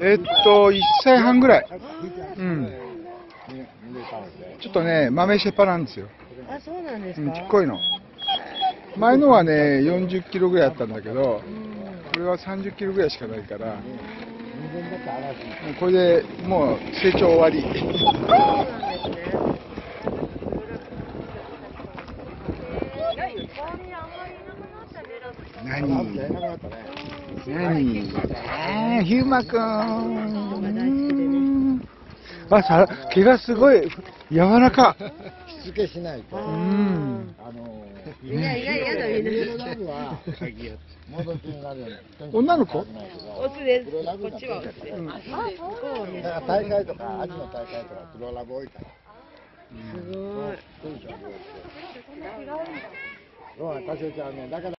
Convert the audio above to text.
えっと、1歳半ぐらい。うん。ちょっとね、豆シェパなんですよ。あ、そうなんですうん、か。ちっこいの。前のはね、40キロぐらいあったんだけど、これは30キロぐらいしかないから、これでもう成長終わり。何？何あーヒューマくん。あ、さ、毛がすごい柔らか。しつけしないと。うん。あのいやいやいやだ。女の子？オスです。こっちはオスです。うんあ、そうなんですだから大会とか、アジの大会とか黒ラブ多いから。すごい。そうでしょ、うね。だから